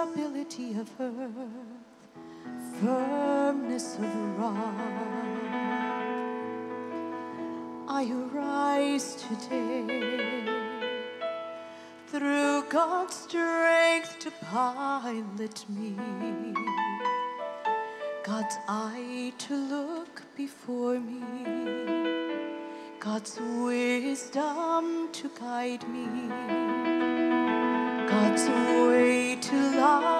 stability of earth, firmness of rock. I arise today through God's strength to pilot me, God's eye to look before me, God's wisdom to guide me. God's way to life.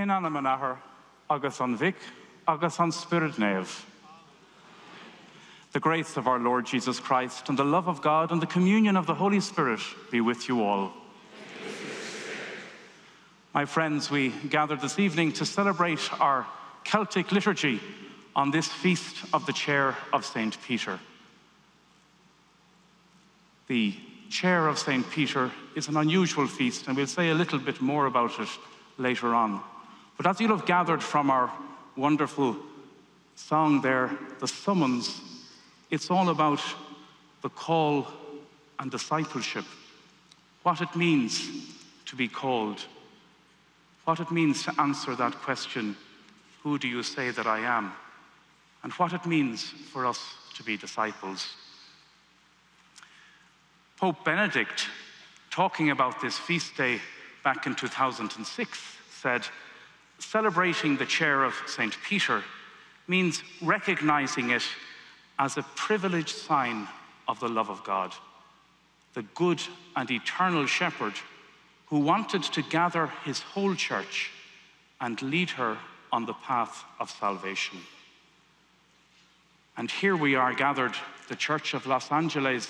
In anam an ahar, agus an vic, agus an spirit nave. The grace of our Lord Jesus Christ and the love of God and the communion of the Holy Spirit be with you all. My friends, we gather this evening to celebrate our Celtic liturgy on this feast of the chair of St. Peter. The chair of St. Peter is an unusual feast, and we'll say a little bit more about it later on. But as you'll have gathered from our wonderful song there, the summons, it's all about the call and discipleship, what it means to be called, what it means to answer that question, Who do you say that I am? and what it means for us to be disciples. Pope Benedict, talking about this feast day back in 2006, said, celebrating the chair of St. Peter means recognizing it as a privileged sign of the love of God, the good and eternal shepherd who wanted to gather his whole church and lead her on the path of salvation. And here we are gathered, the Church of Los Angeles,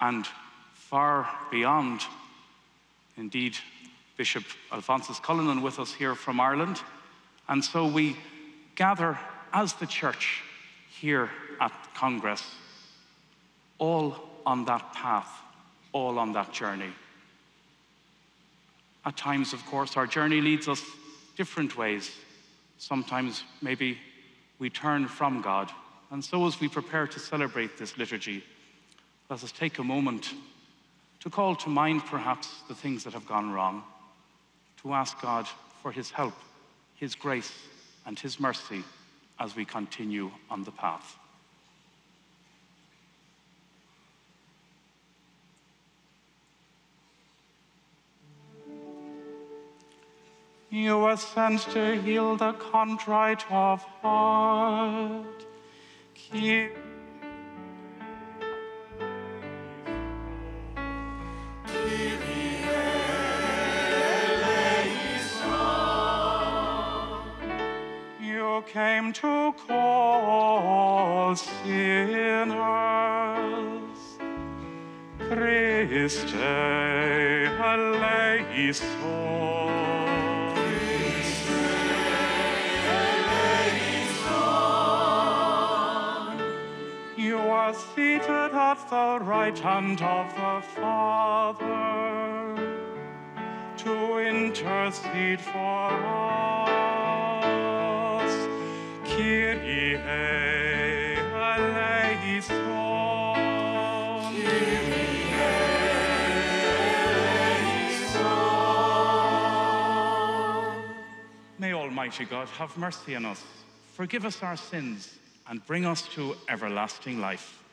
and far beyond. Indeed, Bishop Alphonsus Cullinan with us here from Ireland. And so we gather as the church here at Congress, all on that path, all on that journey. At times, of course, our journey leads us different ways. Sometimes, maybe we turn from God. And so, as we prepare to celebrate this liturgy, let us take a moment to call to mind perhaps the things that have gone wrong, to ask God for His help, His grace, and His mercy as we continue on the path. You were sent to heal the contrite of heart. Keep came to call sinners. Christe eleison. You are seated at the right hand of the Father to intercede for us. May Almighty God have mercy on us, forgive us our sins, and bring us to everlasting life.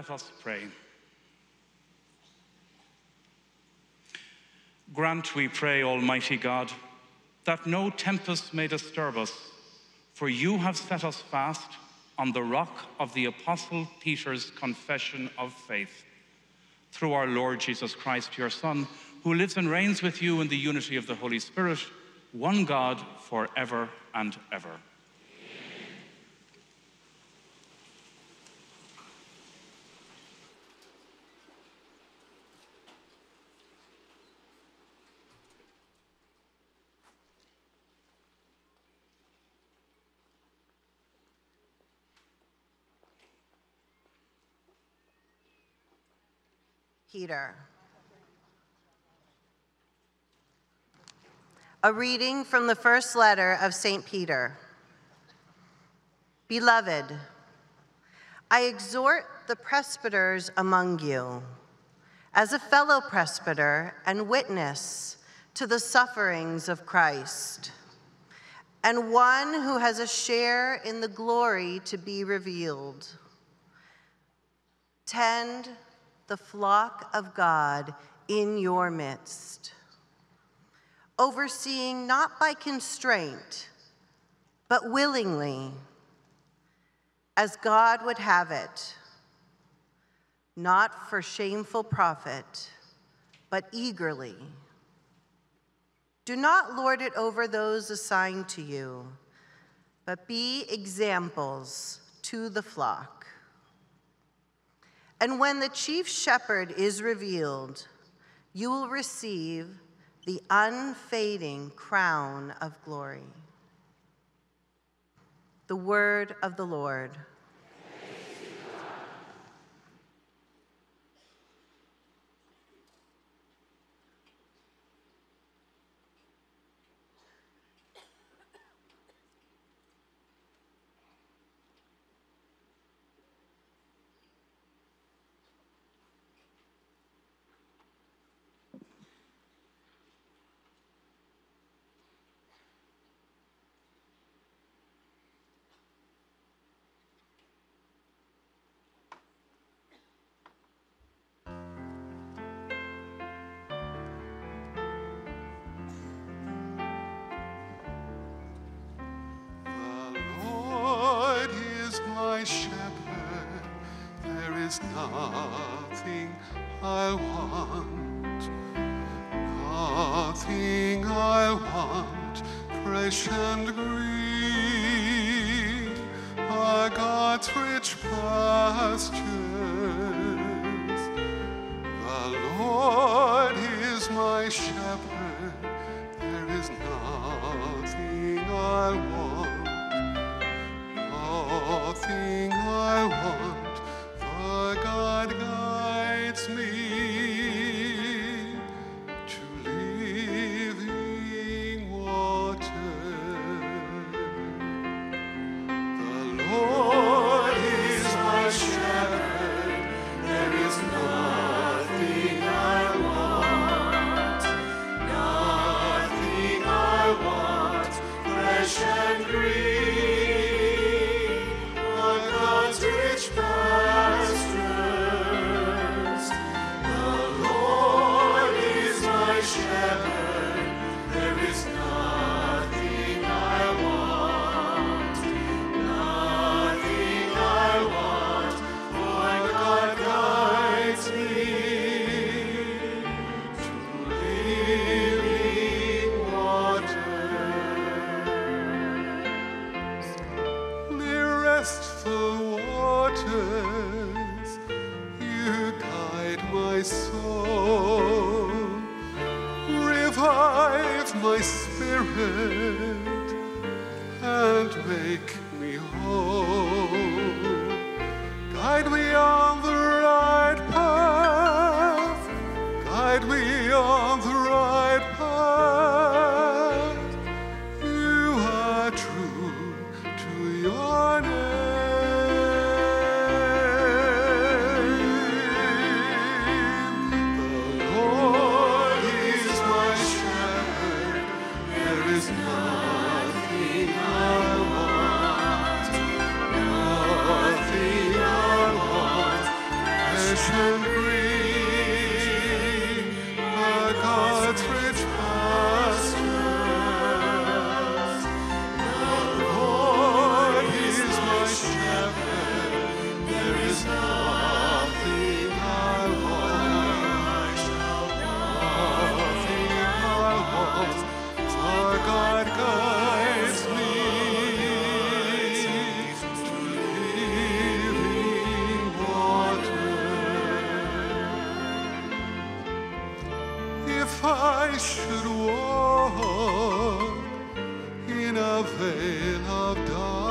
Let us pray. Grant, we pray, Almighty God, that no tempest may disturb us, for you have set us fast on the rock of the Apostle Peter's confession of faith. Through our Lord Jesus Christ, your Son, who lives and reigns with you in the unity of the Holy Spirit, one God, forever and ever. Peter. A reading from the first letter of St. Peter. Beloved, I exhort the presbyters among you, as a fellow presbyter and witness to the sufferings of Christ, and one who has a share in the glory to be revealed. Tend the flock of God in your midst, overseeing not by constraint, but willingly, as God would have it, not for shameful profit, but eagerly. Do not lord it over those assigned to you, but be examples to the flock. And when the chief shepherd is revealed, you will receive the unfading crown of glory. The word of the Lord. düşen veil of darkness.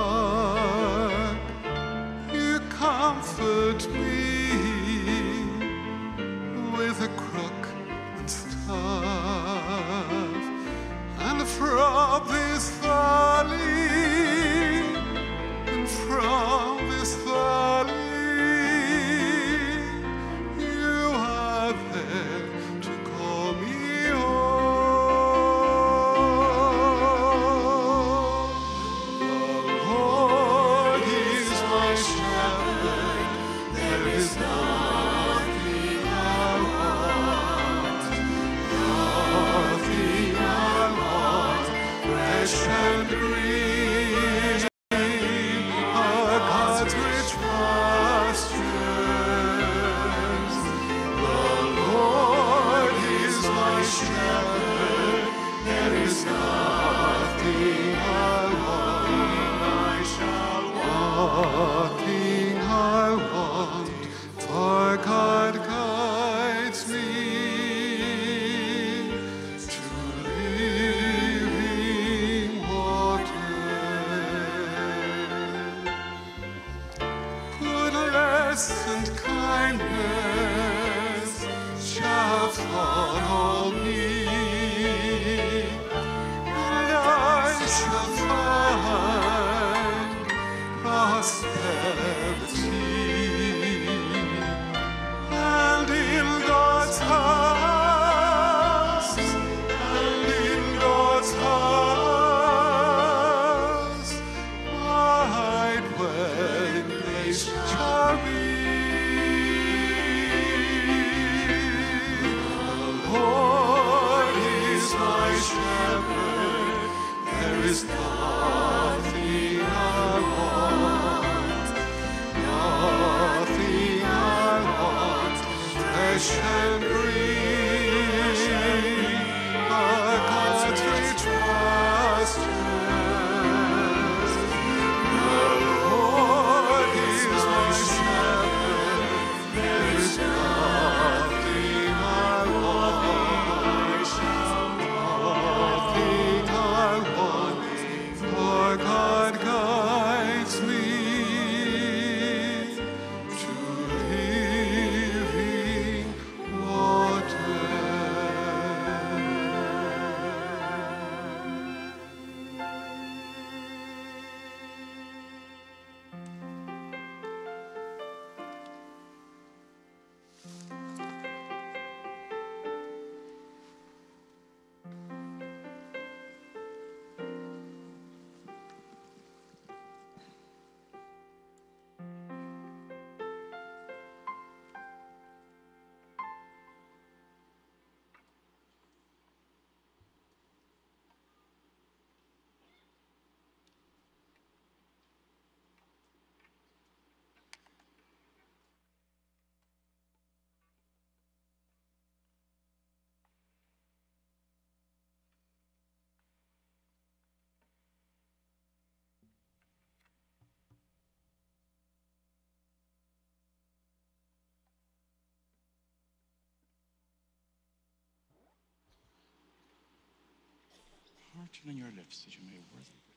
heart on your lips that you may worthy.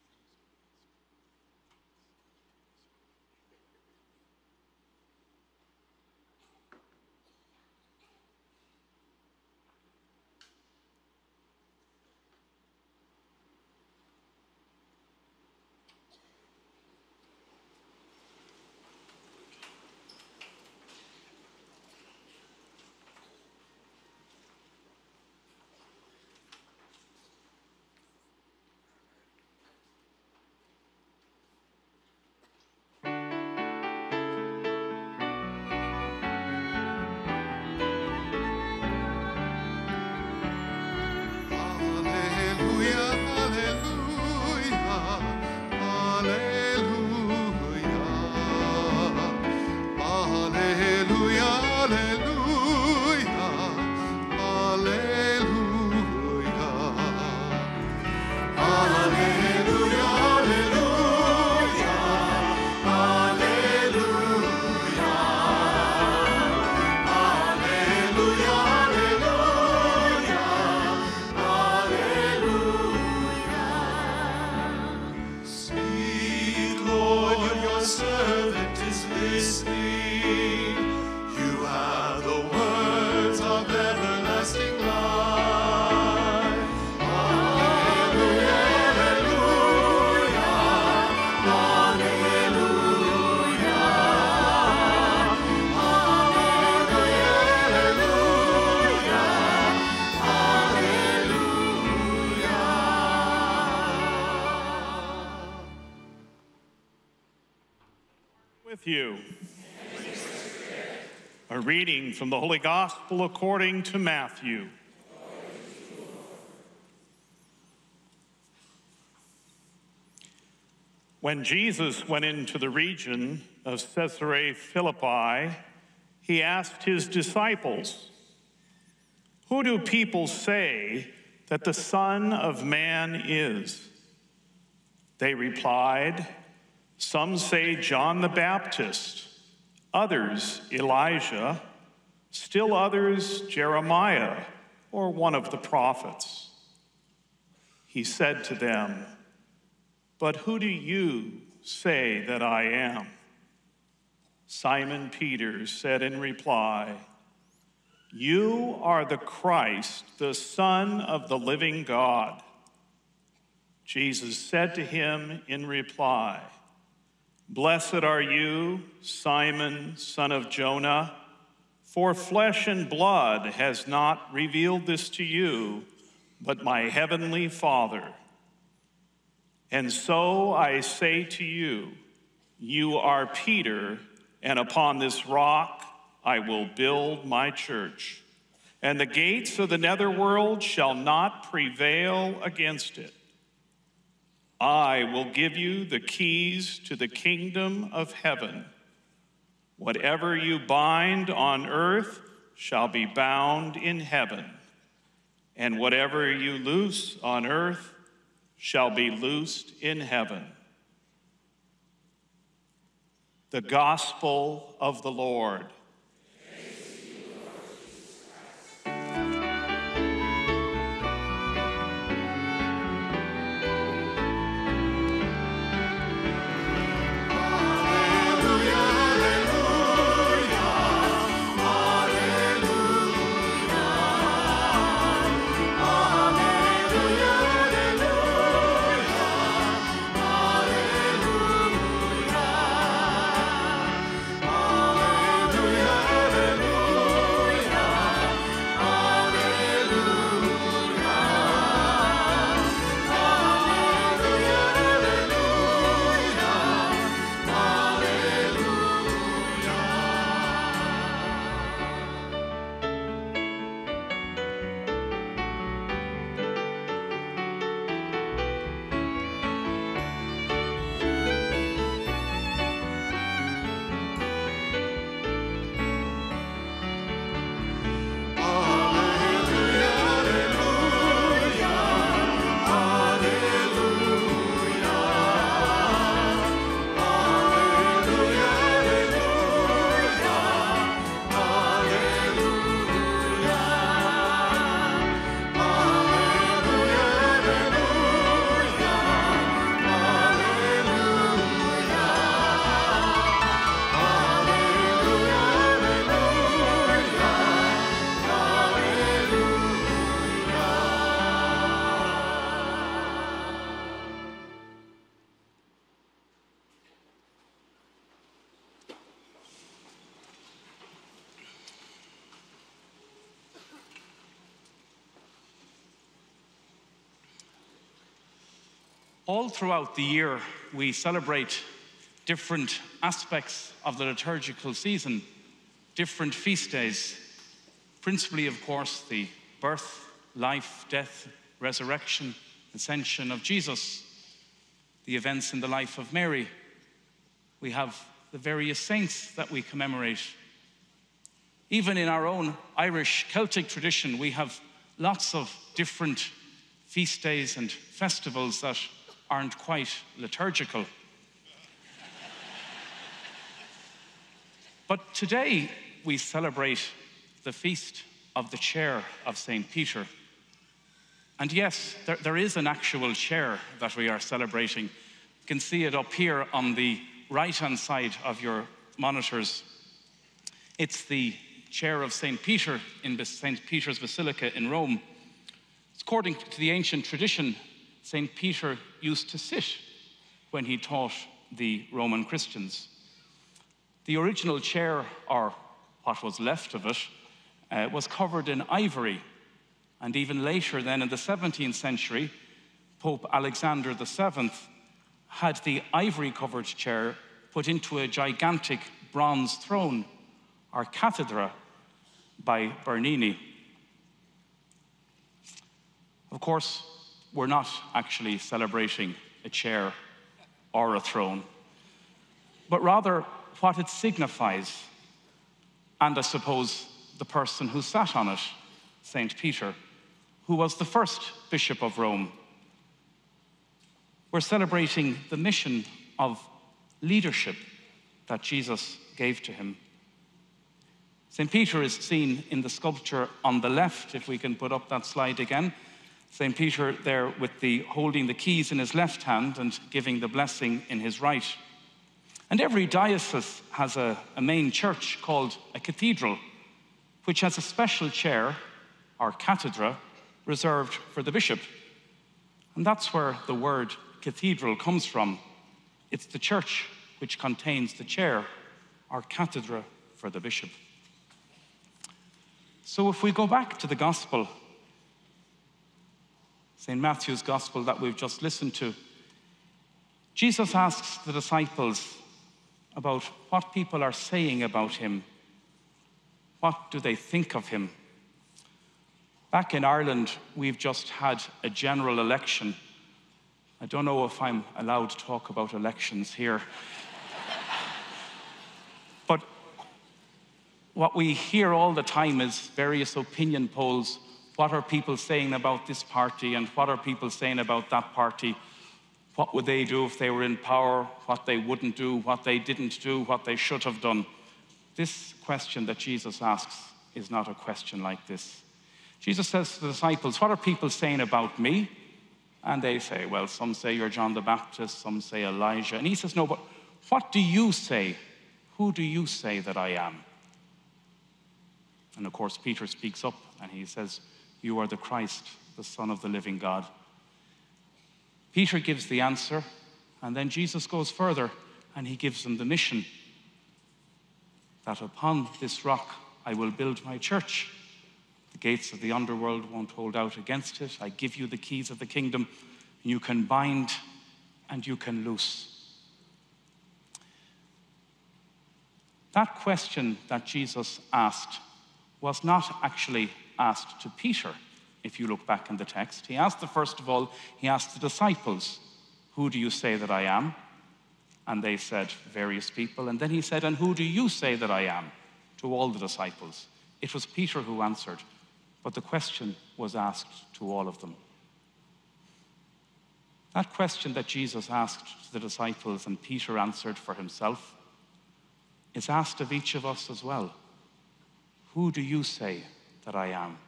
You. A reading from the Holy Gospel according to Matthew. When Jesus went into the region of Caesarea Philippi, he asked his disciples, Who do people say that the Son of Man is? They replied, Some say John the Baptist, others Elijah, still others Jeremiah or one of the prophets. He said to them, But who do you say that I am? Simon Peter said in reply, You are the Christ, the Son of the living God. Jesus said to him in reply, Blessed are you, Simon, son of Jonah, for flesh and blood has not revealed this to you, but my heavenly Father. And so I say to you, you are Peter, and upon this rock I will build my church, and the gates of the netherworld shall not prevail against it. I will give you the keys to the kingdom of heaven. Whatever you bind on earth shall be bound in heaven, and whatever you loose on earth shall be loosed in heaven. The gospel of the Lord. All throughout the year, we celebrate different aspects of the liturgical season, different feast days. Principally, of course, the birth, life, death, resurrection, ascension of Jesus, the events in the life of Mary. We have the various saints that we commemorate. Even in our own Irish Celtic tradition, we have lots of different feast days and festivals that aren't quite liturgical. but today we celebrate the feast of the chair of St. Peter. And yes, there, there is an actual chair that we are celebrating. You can see it up here on the right hand side of your monitors. It's the chair of St. Peter in St. Peter's Basilica in Rome. According to the ancient tradition, St. Peter used to sit when he taught the Roman Christians. The original chair, or what was left of it, uh, was covered in ivory. And even later, then in the 17th century, Pope Alexander VII had the ivory covered chair put into a gigantic bronze throne, our cathedra by Bernini. Of course, we're not actually celebrating a chair or a throne, but rather what it signifies, and I suppose the person who sat on it, St. Peter, who was the first bishop of Rome. We're celebrating the mission of leadership that Jesus gave to him. St. Peter is seen in the sculpture on the left, if we can put up that slide again. St. Peter there with the holding the keys in his left hand and giving the blessing in his right. And every diocese has a, a main church called a cathedral, which has a special chair, or cathedra, reserved for the bishop. And that's where the word cathedral comes from. It's the church which contains the chair, or cathedra, for the bishop. So if we go back to the gospel St. Matthew's Gospel that we've just listened to, Jesus asks the disciples about what people are saying about him. What do they think of him? Back in Ireland, we've just had a general election. I don't know if I'm allowed to talk about elections here. but what we hear all the time is various opinion polls what are people saying about this party and what are people saying about that party? What would they do if they were in power? What they wouldn't do, what they didn't do, what they should have done. This question that Jesus asks is not a question like this. Jesus says to the disciples, What are people saying about me? And they say, Well, some say you're John the Baptist, some say Elijah. And he says, No, but what do you say? Who do you say that I am? And of course, Peter speaks up and he says, you are the Christ, the Son of the living God. Peter gives the answer, and then Jesus goes further and he gives them the mission that upon this rock I will build my church. The gates of the underworld won't hold out against it. I give you the keys of the kingdom. You can bind and you can loose. That question that Jesus asked was not actually asked to Peter, if you look back in the text. He asked the first of all, he asked the disciples, Who do you say that I am? And they said, Various people. And then he said, And who do you say that I am? To all the disciples. It was Peter who answered, but the question was asked to all of them. That question that Jesus asked to the disciples and Peter answered for himself is asked of each of us as well. Who do you say that I am?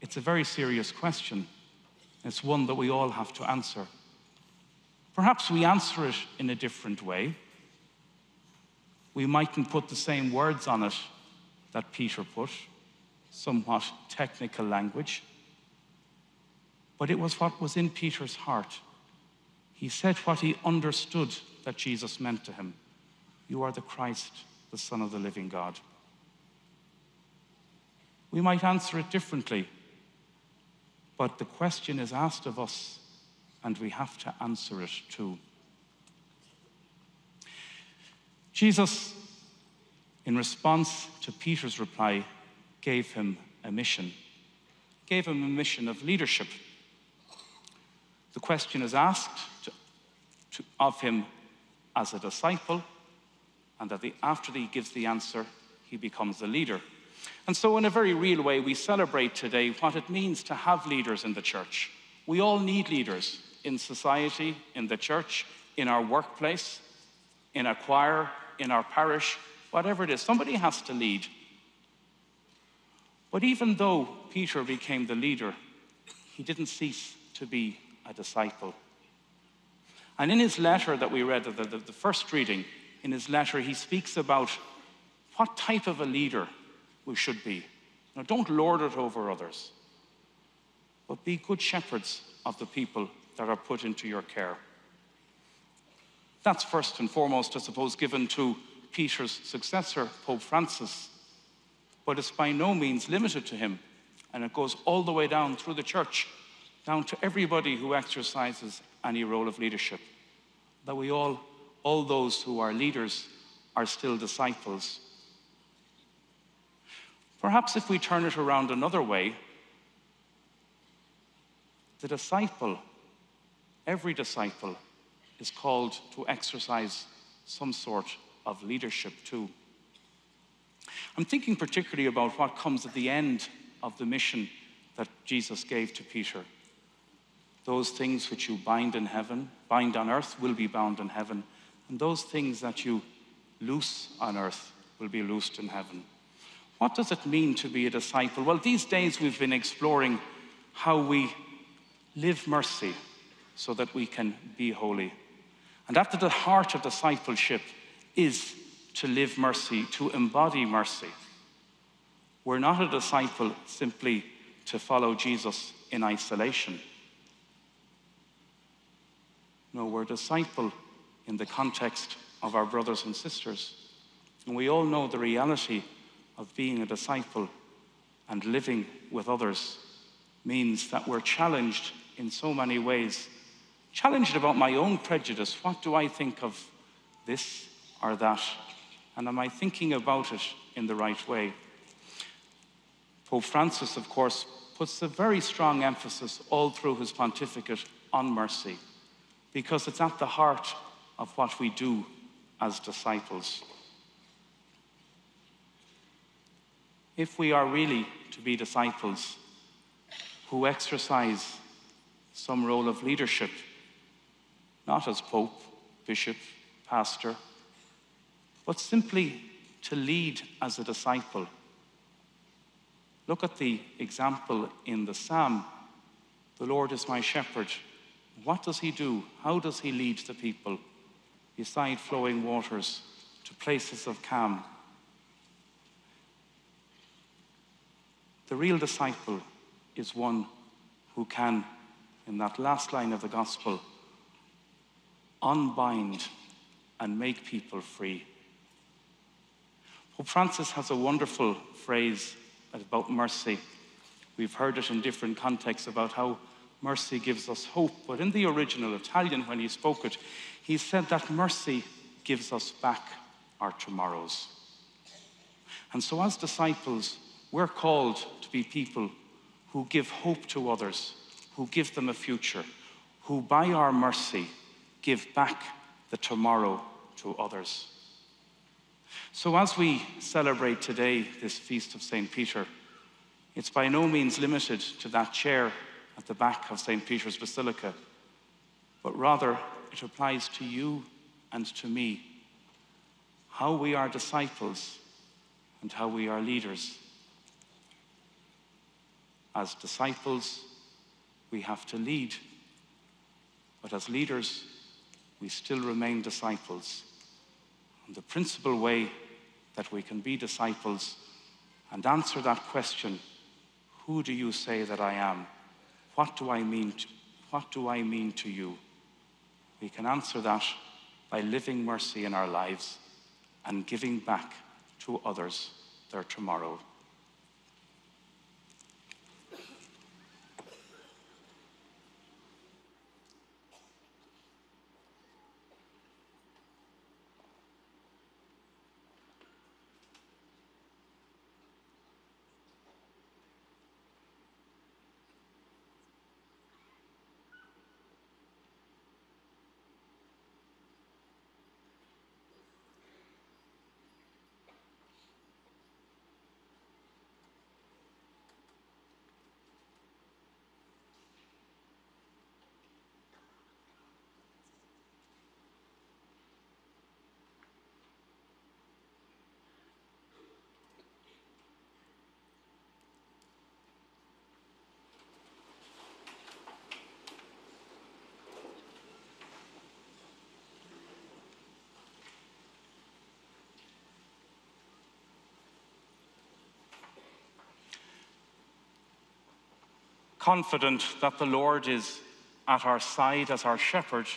It's a very serious question. It's one that we all have to answer. Perhaps we answer it in a different way. We mightn't put the same words on it that Peter put, somewhat technical language. But it was what was in Peter's heart. He said what he understood that Jesus meant to him You are the Christ, the Son of the living God. We might answer it differently, but the question is asked of us, and we have to answer it too. Jesus, in response to Peter's reply, gave him a mission, gave him a mission of leadership. The question is asked to, to, of him as a disciple, and that the, after he gives the answer, he becomes the leader. And so, in a very real way, we celebrate today what it means to have leaders in the church. We all need leaders in society, in the church, in our workplace, in a choir, in our parish, whatever it is. Somebody has to lead. But even though Peter became the leader, he didn't cease to be a disciple. And in his letter that we read, the, the, the first reading, in his letter, he speaks about what type of a leader we should be. Now, don't lord it over others, but be good shepherds of the people that are put into your care. That's first and foremost, I suppose, given to Peter's successor, Pope Francis, but it's by no means limited to him, and it goes all the way down through the church, down to everybody who exercises any role of leadership. that we all, all those who are leaders, are still disciples. Perhaps if we turn it around another way, the disciple, every disciple, is called to exercise some sort of leadership too. I'm thinking particularly about what comes at the end of the mission that Jesus gave to Peter. Those things which you bind in heaven, bind on earth, will be bound in heaven, and those things that you loose on earth will be loosed in heaven. What does it mean to be a disciple? Well, these days we've been exploring how we live mercy so that we can be holy. And after the heart of discipleship is to live mercy, to embody mercy. We're not a disciple simply to follow Jesus in isolation. No, we're a disciple in the context of our brothers and sisters. And we all know the reality of being a disciple and living with others means that we're challenged in so many ways. Challenged about my own prejudice. What do I think of this or that? And am I thinking about it in the right way? Pope Francis, of course, puts a very strong emphasis all through his pontificate on mercy because it's at the heart of what we do as disciples. If we are really to be disciples who exercise some role of leadership, not as Pope, Bishop, Pastor, but simply to lead as a disciple. Look at the example in the Psalm The Lord is my shepherd. What does he do? How does he lead the people? Beside flowing waters to places of calm. The real disciple is one who can, in that last line of the gospel, unbind and make people free. Pope Francis has a wonderful phrase about mercy. We've heard it in different contexts about how mercy gives us hope, but in the original Italian, when he spoke it, he said that mercy gives us back our tomorrows. And so, as disciples, we're called be people who give hope to others, who give them a future, who by our mercy give back the tomorrow to others. So, as we celebrate today this feast of St. Peter, it's by no means limited to that chair at the back of St. Peter's Basilica, but rather it applies to you and to me how we are disciples and how we are leaders. As disciples, we have to lead, but as leaders, we still remain disciples. And the principal way that we can be disciples and answer that question Who do you say that I am? What do I mean to, what do I mean to you? We can answer that by living mercy in our lives and giving back to others their tomorrow. Confident that the Lord is at our side as our shepherd,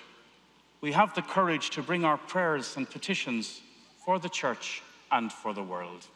we have the courage to bring our prayers and petitions for the church and for the world.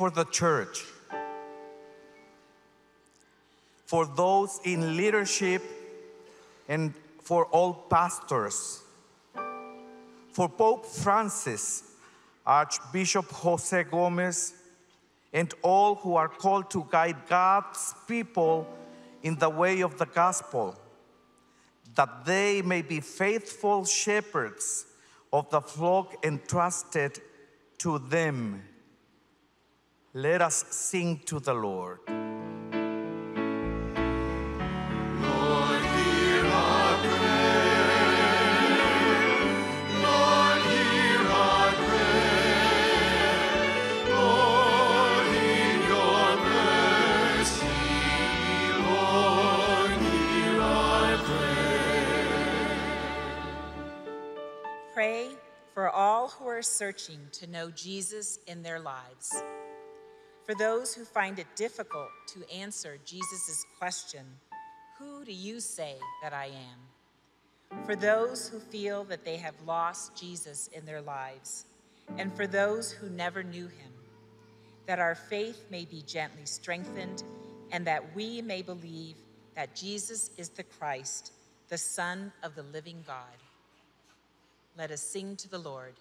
For the church, for those in leadership, and for all pastors, for Pope Francis, Archbishop Jose Gomez, and all who are called to guide God's people in the way of the gospel, that they may be faithful shepherds of the flock entrusted to them. Let us sing to the Lord. Lord, hear our prayer. Lord, hear our prayer. Lord, in your mercy, Lord, hear our prayer. Pray for all who are searching to know Jesus in their lives. For those who find it difficult to answer Jesus' question, Who do you say that I am? For those who feel that they have lost Jesus in their lives, and for those who never knew him, that our faith may be gently strengthened, and that we may believe that Jesus is the Christ, the Son of the living God. Let us sing to the Lord.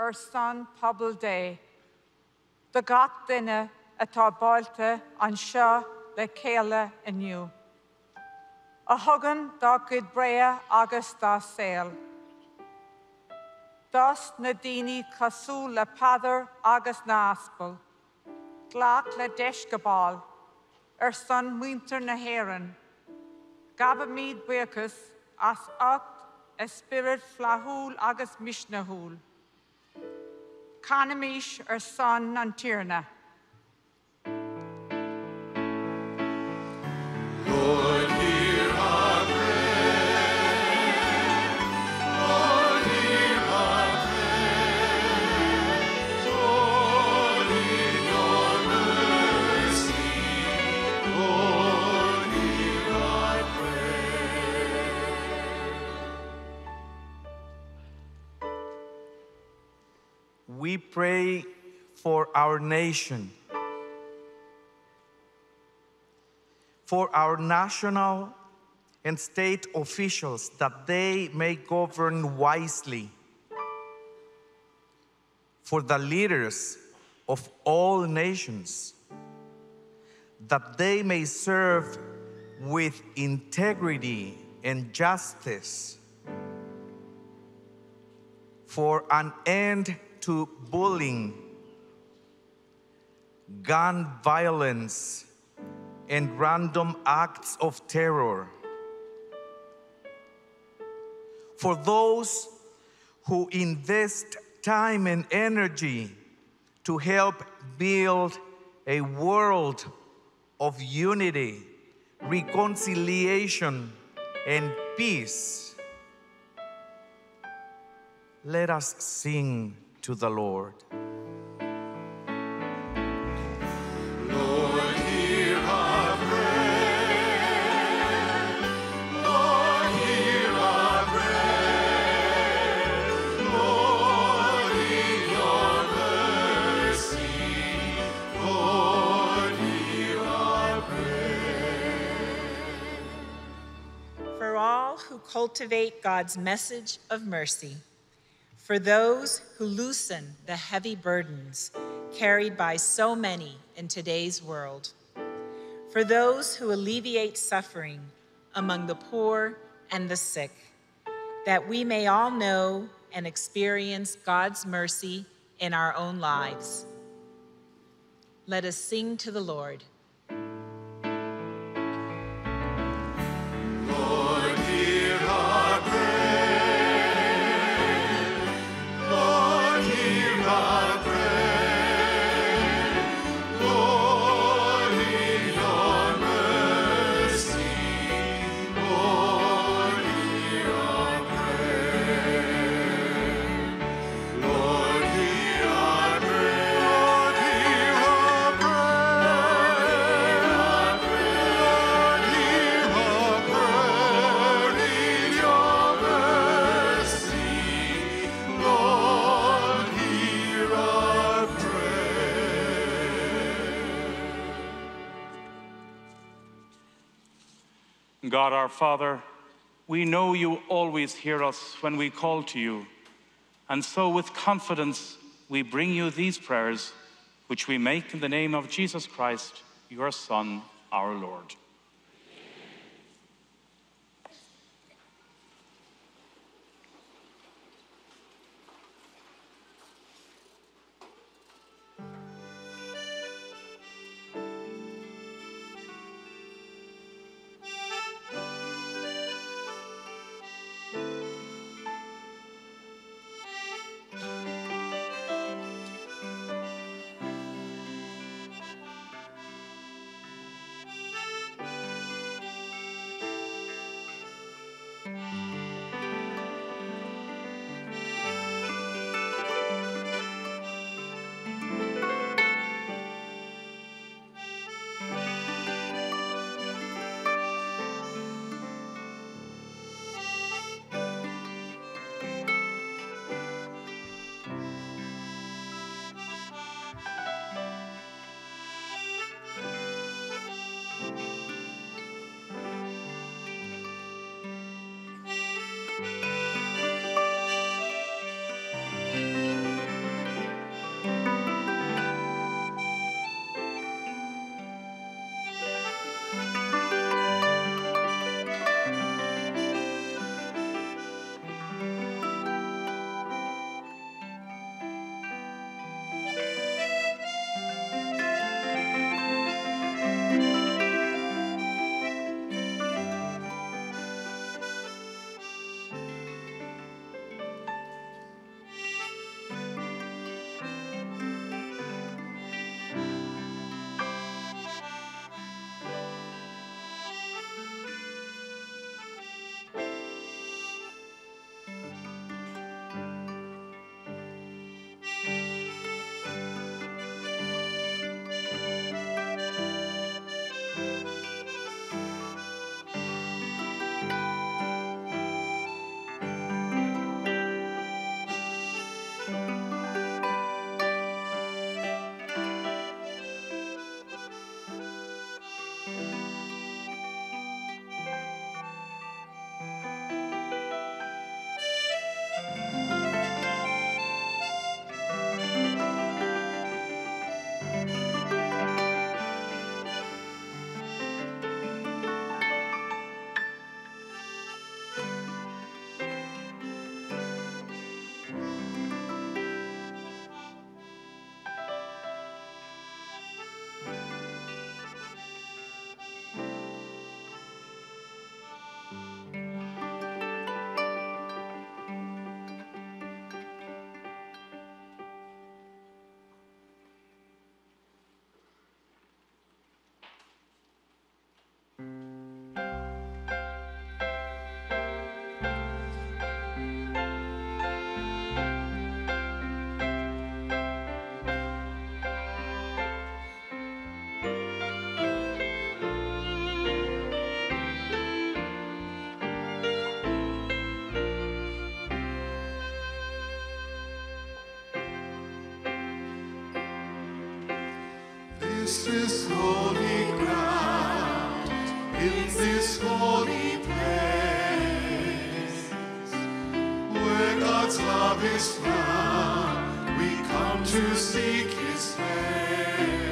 Ar san pobl dé. De gach duine atá bailte an seo le céile iniu. A thugan dá gud brea agus dá saoil. Das na daoine cosú le padar agus na aspal. Ghlach le deiscabáil ar san na héan. Gaba míad buchas as ocht a spirit flathúil agus misnahúil. Canamís ar san an. We pray for our nation, for our national and state officials that they may govern wisely, for the leaders of all nations, that they may serve with integrity and justice for an end to bullying, gun violence, and random acts of terror. For those who invest time and energy to help build a world of unity, reconciliation, and peace. Let us sing to the Lord. Lord, hear our prayer. Lord, hear our prayer. Lord, in your mercy, Lord, hear our For all who cultivate God's message of mercy, for those who loosen the heavy burdens carried by so many in today's world, for those who alleviate suffering among the poor and the sick, that we may all know and experience God's mercy in our own lives. Let us sing to the Lord. God our Father, we know you always hear us when we call to you. And so, with confidence, we bring you these prayers, which we make in the name of Jesus Christ, your Son, our Lord. This is holy ground, love is found, we come to seek His face.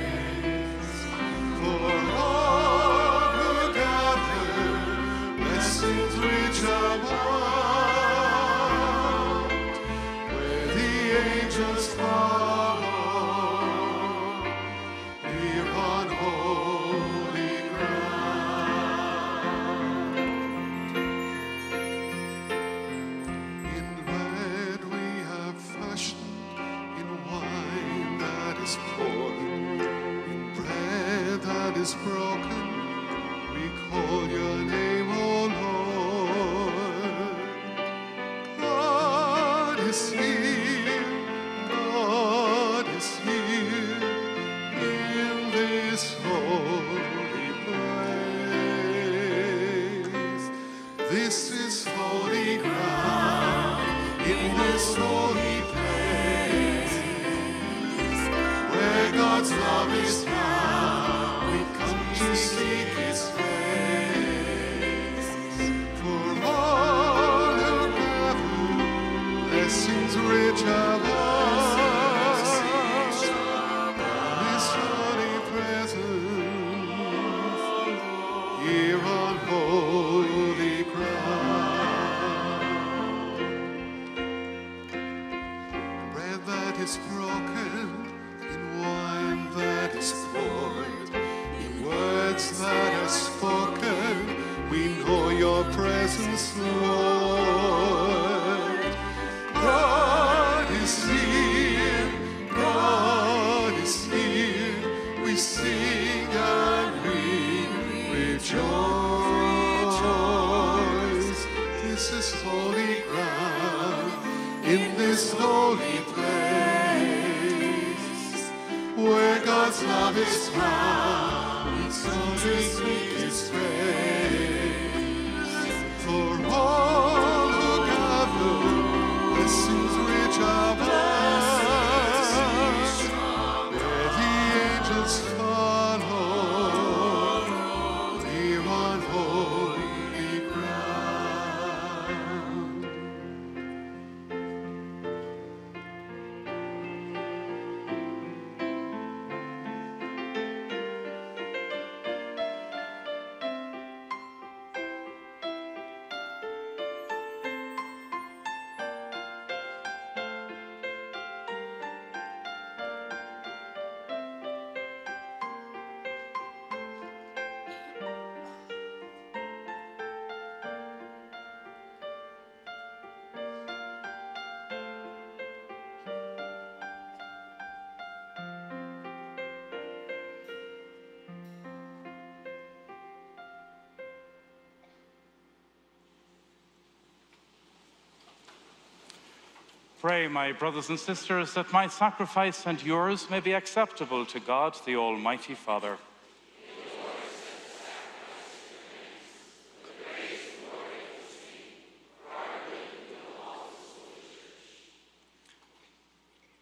Pray, my brothers and sisters, that my sacrifice and yours may be acceptable to God, the Almighty Father.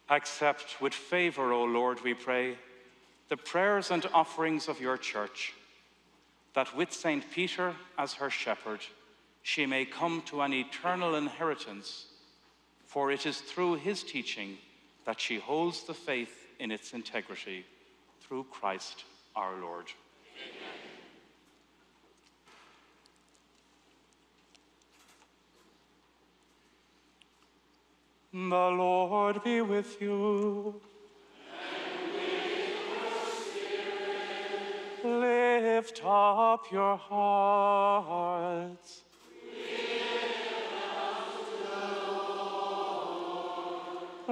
Accept with favor, O Lord, we pray, the prayers and offerings of your church, that with St. Peter as her shepherd, she may come to an eternal inheritance for it is through his teaching that she holds the faith in its integrity through Christ our Lord. The Lord be with you. Lift up your hearts.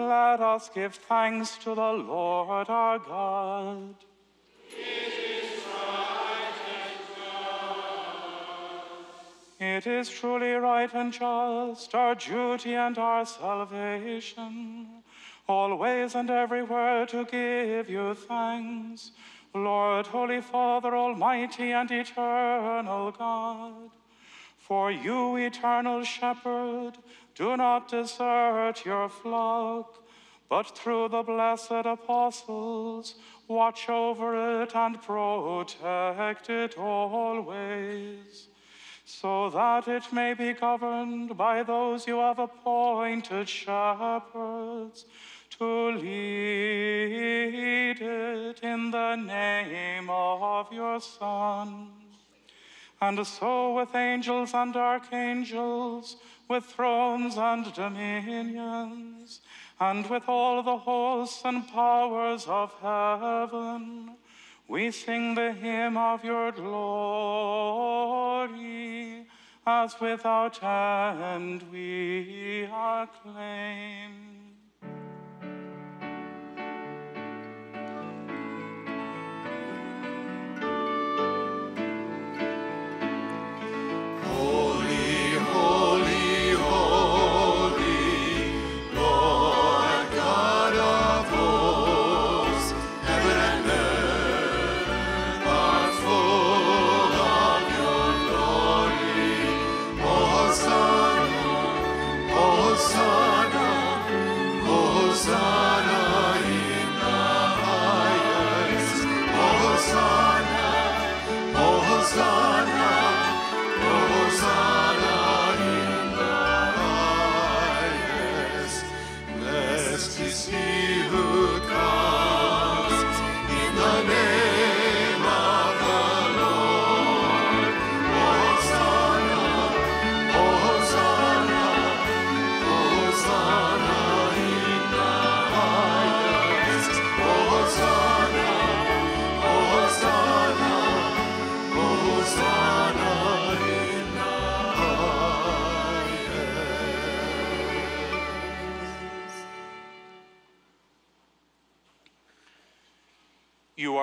Let us give thanks to the Lord our God. It is right and it is truly right and just, our duty and our salvation, always and everywhere to give you thanks, Lord, Holy Father, Almighty and eternal God. For you, eternal shepherd, do not desert your flock, but through the blessed apostles, watch over it and protect it always, so that it may be governed by those you have appointed shepherds to lead it in the name of your Son. And so with angels and archangels, with thrones and dominions, and with all the hosts and powers of heaven, we sing the hymn of your glory, as without end we acclaim.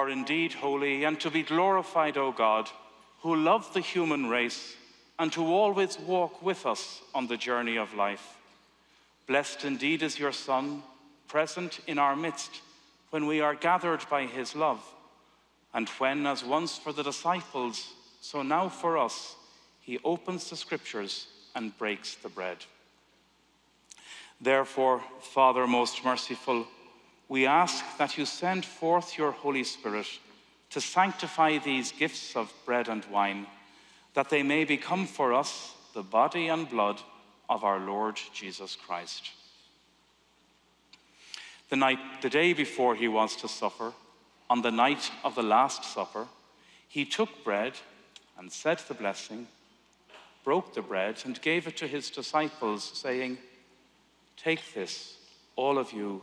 Are indeed holy, and to be glorified, O God, who love the human race and who always walk with us on the journey of life. Blessed indeed is your Son, present in our midst when we are gathered by his love, and when, as once for the disciples, so now for us, he opens the scriptures and breaks the bread. Therefore, Father most merciful, we ask that you send forth your Holy Spirit to sanctify these gifts of bread and wine, that they may become for us the body and blood of our Lord Jesus Christ. The night, the day before he was to suffer, on the night of the Last Supper, he took bread and said the blessing, broke the bread, and gave it to his disciples, saying, Take this, all of you,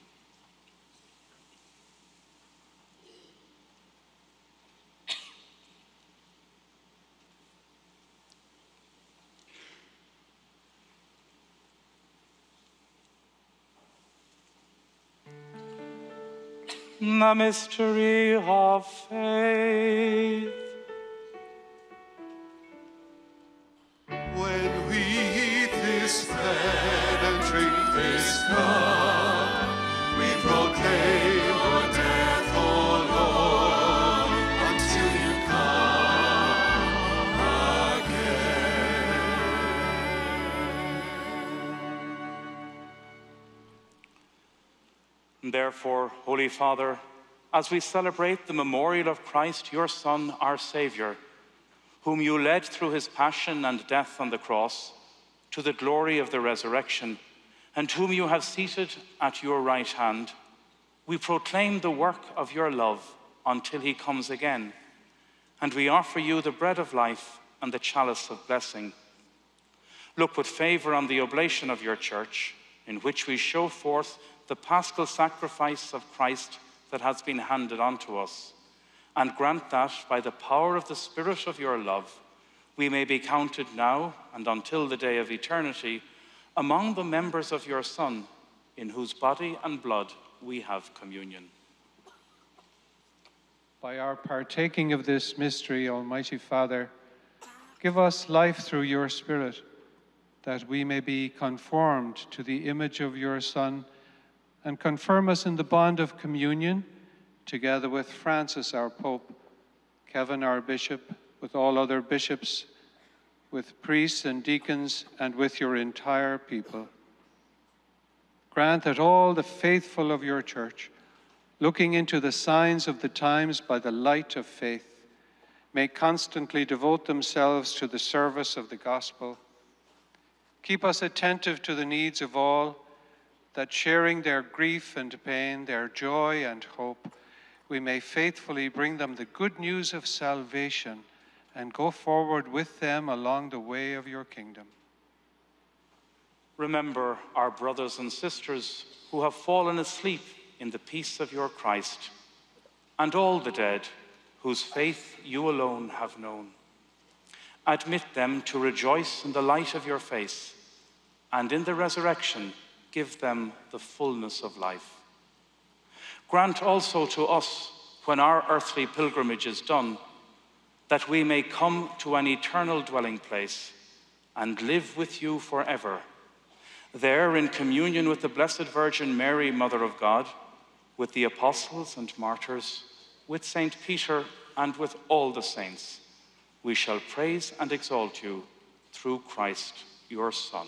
The mystery of faith. When we eat this bread and drink this cup, we proclaim your death, O Lord, until you come again. Therefore, Holy Father, as we celebrate the memorial of Christ, your Son, our Saviour, whom you led through his passion and death on the cross to the glory of the resurrection, and whom you have seated at your right hand, we proclaim the work of your love until he comes again. And we offer you the bread of life and the chalice of blessing. Look with favor on the oblation of your church, in which we show forth the paschal sacrifice of Christ that has been handed on to us, and grant that by the power of the Spirit of your love, we may be counted now and until the day of eternity among the members of your Son, in whose body and blood we have communion. By our partaking of this mystery, Almighty Father, give us life through your Spirit, that we may be conformed to the image of your Son and confirm us in the bond of communion, together with Francis, our Pope, Kevin, our Bishop, with all other bishops, with priests and deacons, and with your entire people. Grant that all the faithful of your church, looking into the signs of the times by the light of faith, may constantly devote themselves to the service of the gospel. Keep us attentive to the needs of all that sharing their grief and pain, their joy and hope, we may faithfully bring them the good news of salvation and go forward with them along the way of your kingdom. Remember our brothers and sisters who have fallen asleep in the peace of your Christ, and all the dead whose faith you alone have known. Admit them to rejoice in the light of your face, and in the resurrection give them the fullness of life. Grant also to us, when our earthly pilgrimage is done, that we may come to an eternal dwelling place and live with you forever. There, in communion with the Blessed Virgin Mary, Mother of God, with the apostles and martyrs, with Saint Peter, and with all the saints, we shall praise and exalt you through Christ, your Son.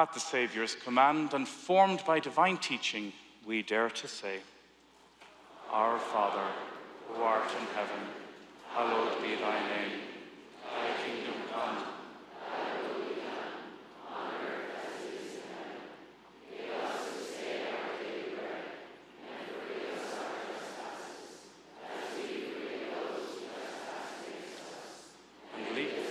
At the Saviour's command and formed by divine teaching, we dare to say, Our Father, who art in heaven, hallowed be thy name. Thy kingdom come. And lead us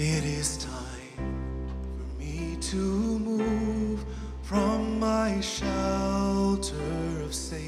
It is time for me to move from my shelter of safety.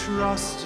trust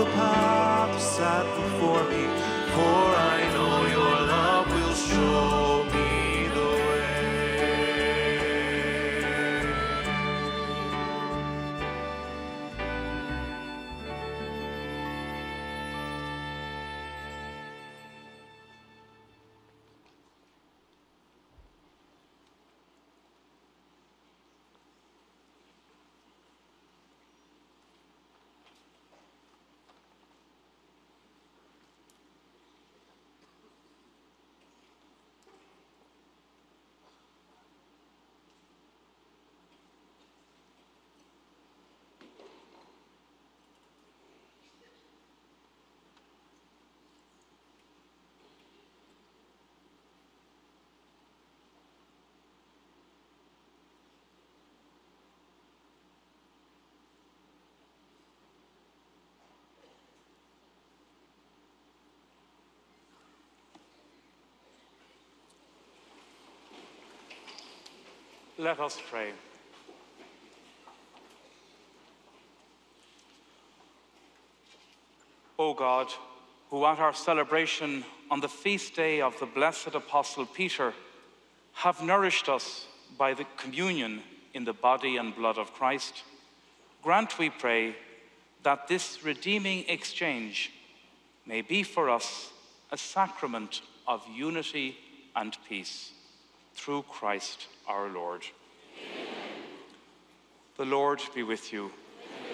the path set before me, for I know your Let us pray. O God, who at our celebration on the feast day of the blessed Apostle Peter have nourished us by the communion in the body and blood of Christ, grant, we pray, that this redeeming exchange may be for us a sacrament of unity and peace through Christ our Lord. Amen. The Lord be with you.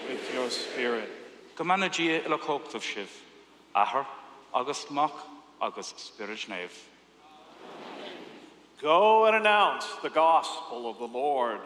With your spirit. Gomanna dia il ahar, agus mach, agus spirit Go and announce the gospel of the Lord.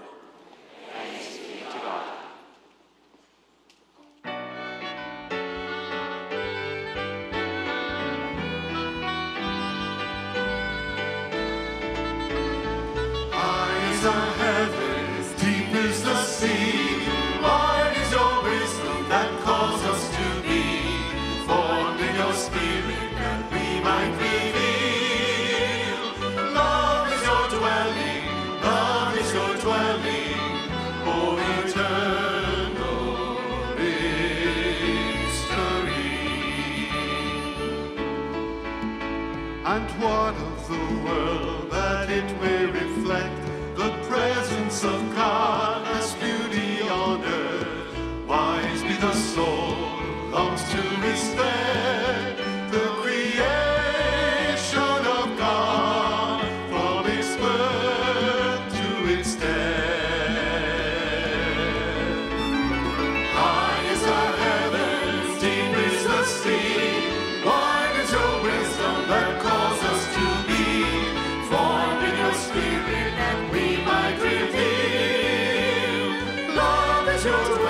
treasure.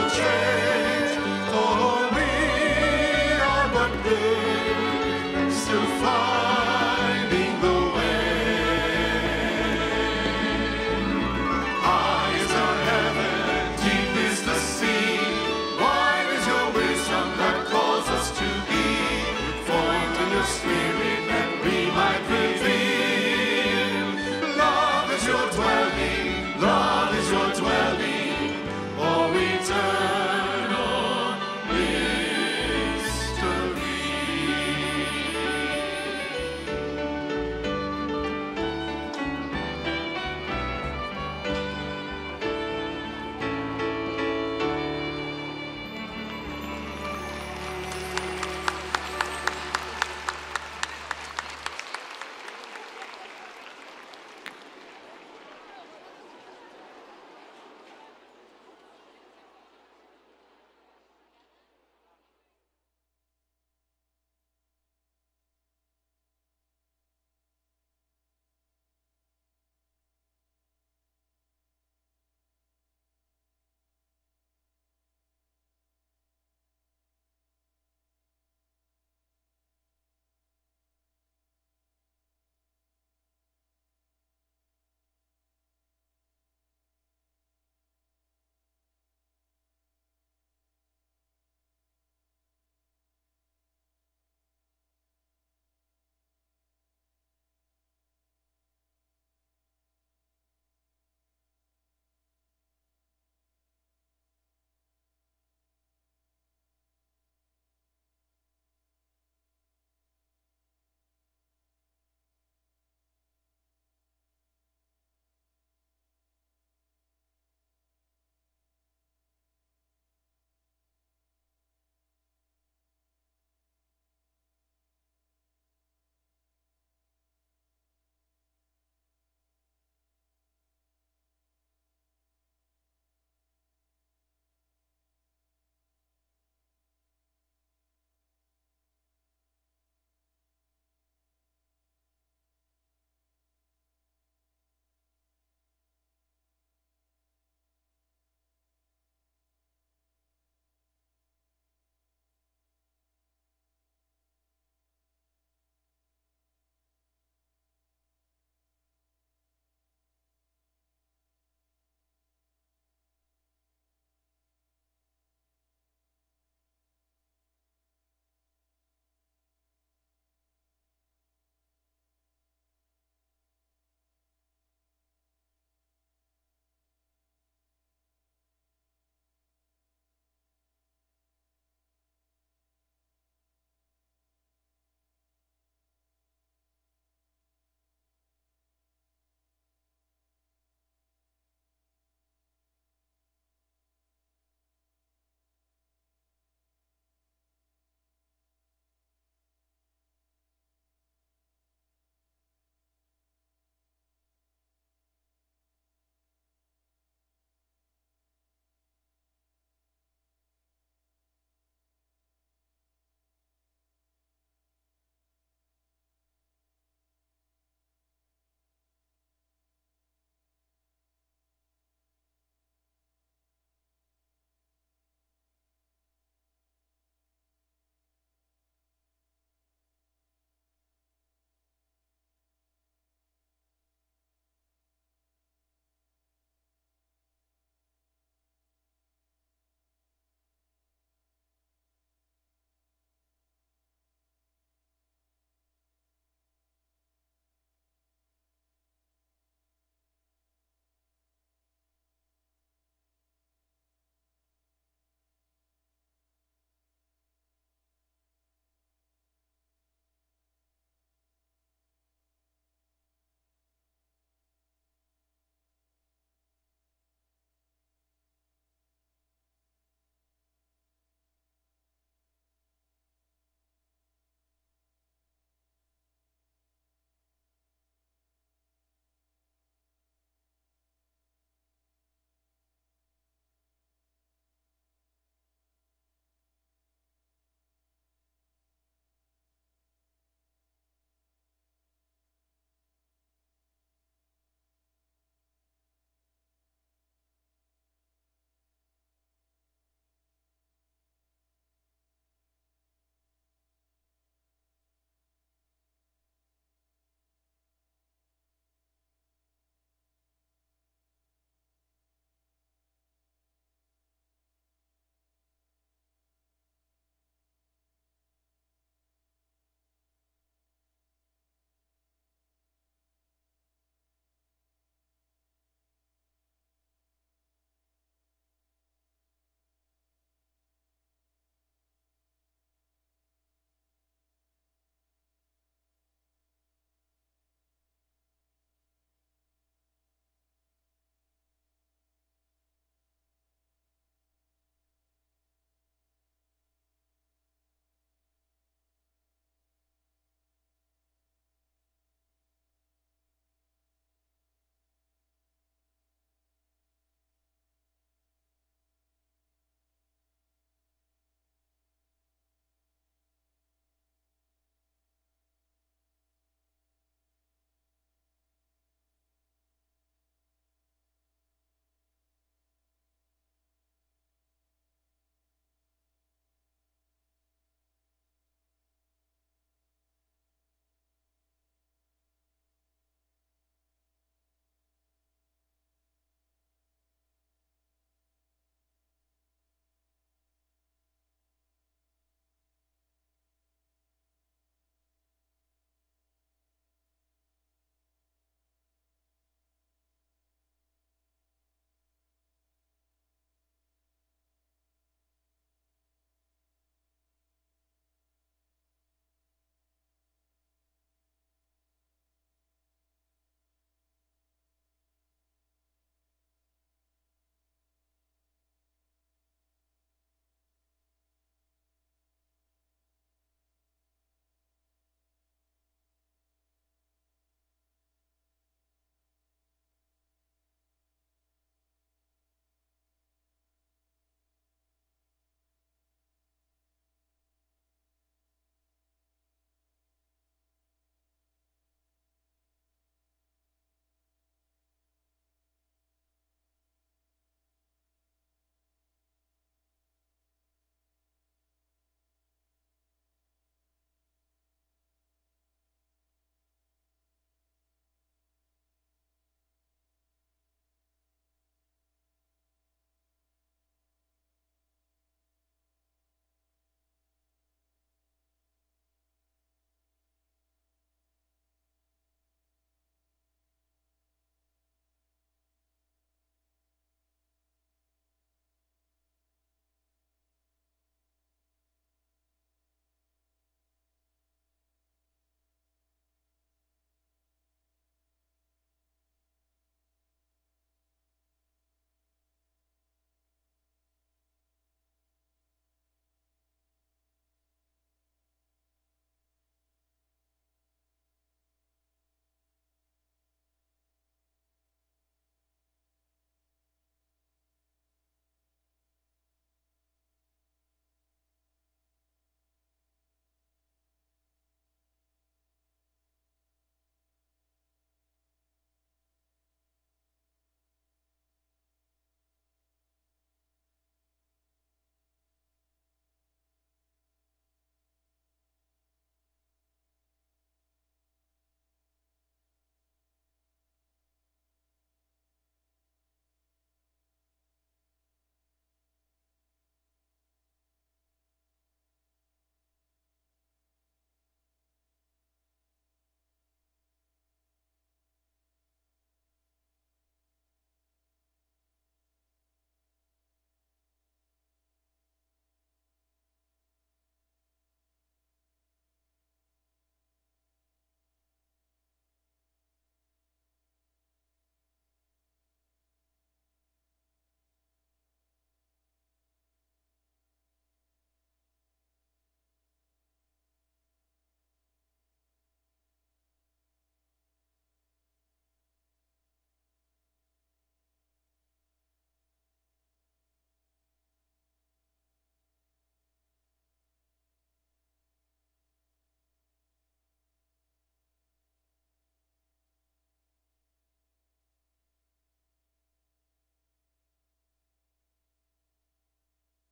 change.